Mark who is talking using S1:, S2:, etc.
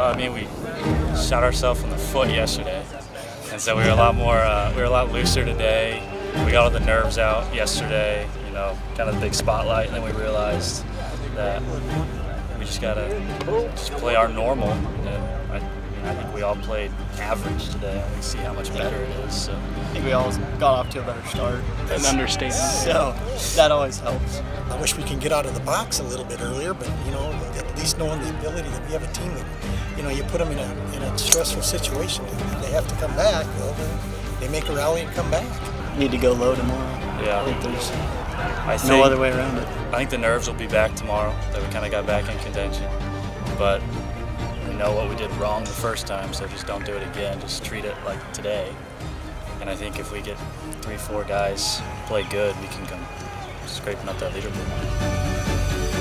S1: I mean, we shot ourselves in the foot yesterday, and so we were a lot more, uh, we were a lot looser today. We got all the nerves out yesterday, you know, kind of the big spotlight, and then we realized that we just gotta just play our normal. I, I think we all played average today. and We see how much better it is. So.
S2: I think we all got off to a better start.
S3: An understatement.
S2: So that always helps.
S4: I wish we can get out of the box a little bit earlier, but you know, at least knowing the ability that we have a team that, you know, you put them in a in a stressful situation and they have to come back. Well, they, they make a rally and come back.
S2: Need to go low tomorrow.
S1: Yeah.
S2: I think there's
S1: I think,
S2: no other way around it.
S1: I think the nerves will be back tomorrow. That we kind of got back in contention, but we know what we did wrong the first time, so just don't do it again. Just treat it like today. And I think if we get three, four guys play good, we can come scraping up that leaderboard.